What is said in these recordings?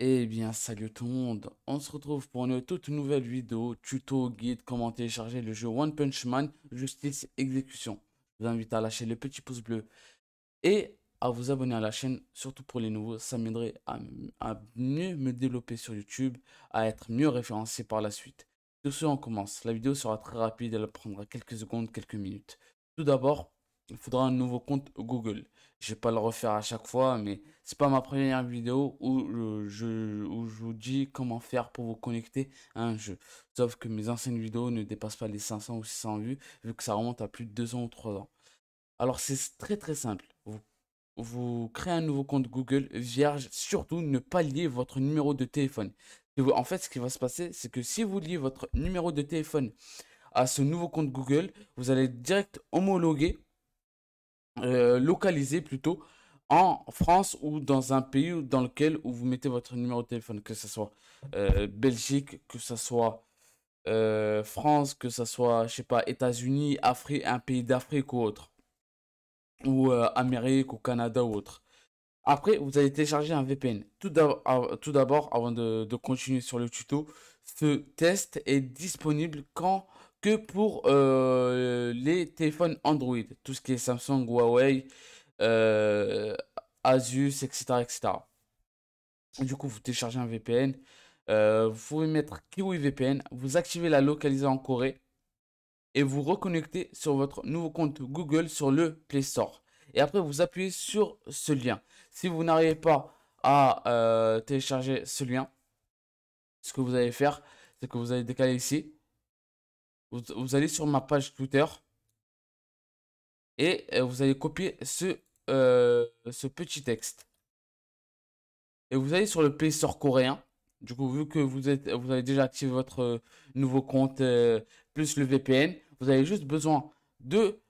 Eh bien, salut tout le monde. On se retrouve pour une toute nouvelle vidéo, tuto, guide, comment télécharger le jeu One Punch Man Justice Exécution. Je vous invite à lâcher le petit pouce bleu et à vous abonner à la chaîne, surtout pour les nouveaux. Ça m'aiderait à, mieux me développer sur YouTube, à être mieux référencé par la suite. Tout ce, on commence. La vidéo sera très rapide, elle prendra quelques secondes, quelques minutes. Tout d'abord, il faudra un nouveau compte Google. Je vais pas le refaire à chaque fois, mais c'est pas ma première vidéo où je, où je vous dis comment faire pour vous connecter à un jeu. Sauf que mes anciennes vidéos ne dépassent pas les 500 ou 600 vues, vu que ça remonte à plus de 2 ans ou 3 ans. Alors c'est très très simple. Vous, vous créez un nouveau compte Google vierge. Surtout, ne pas lier votre numéro de téléphone. En fait, ce qui va se passer, c'est que si vous liez votre numéro de téléphone à ce nouveau compte Google, vous allez direct homologuer euh, localisé plutôt en France ou dans un pays dans lequel où vous mettez votre numéro de téléphone, que ce soit euh, Belgique, que ce soit euh, France, que ce soit, je sais pas, États-Unis, Afrique, un pays d'Afrique ou autre, ou Amérique ou Canada ou autre. Après, vous allez télécharger un VPN. Tout d'abord, avant de, de, continuer sur le tuto, ce test est disponible quand que pour euh, les téléphones Android, tout ce qui est Samsung, Huawei, euh, Asus, etc., etc. Du coup, vous téléchargez un VPN. Euh, vous pouvez mettre Kiwi VPN, vous activez la localisation en Corée et vous reconnectez sur votre nouveau compte Google sur le Play Store. Et après, vous appuyez sur ce lien. Si vous n'arrivez pas à télécharger ce lien, ce que vous allez faire, c'est que vous allez décaler ici vous, allez sur ma page Twitter et euh, vous allez copier ce, euh, ce petit texte. Et vous allez sur le Play Store coréen. Du coup, vu que vous, êtes, vous avez déjà activé votre euh, nouveau compte plus le VPN, vous avez juste besoin de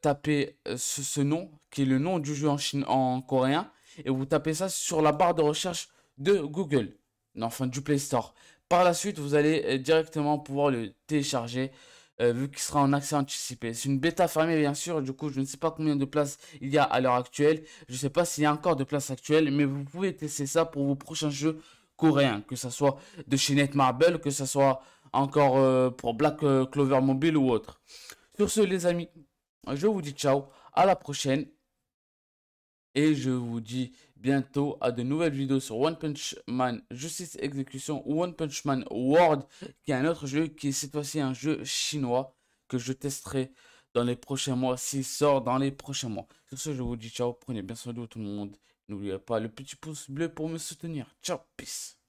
taper ce, nom, qui est le nom du jeu en, Chine, en coréen, et vous tapez ça sur la barre de recherche de Google, enfin du Play Store. Par la suite, vous allez euh, directement pouvoir le télécharger euh, vu qu'il sera en accès anticipé. C'est une bêta fermée bien sûr, du coup je ne sais pas combien de places il y a à l'heure actuelle. Je ne sais pas s'il y a encore de places actuelles, mais vous pouvez tester ça pour vos prochains jeux coréens, que ce soit de chez Netmarble, que ce soit encore euh, pour Black Clover Mobile ou autre. Sur ce les amis, je vous dis ciao, à la prochaine. Et je vous dis bientôt à de nouvelles vidéos sur One Punch Man Justice Execution ou One Punch Man World, qui est un autre jeu qui est cette fois-ci un jeu chinois que je testerai dans les prochains mois, s'il sort dans les prochains mois. Sur ce, je vous dis ciao, prenez bien soin de vous tout le monde. N'oubliez pas le petit pouce bleu pour me soutenir. Ciao, peace.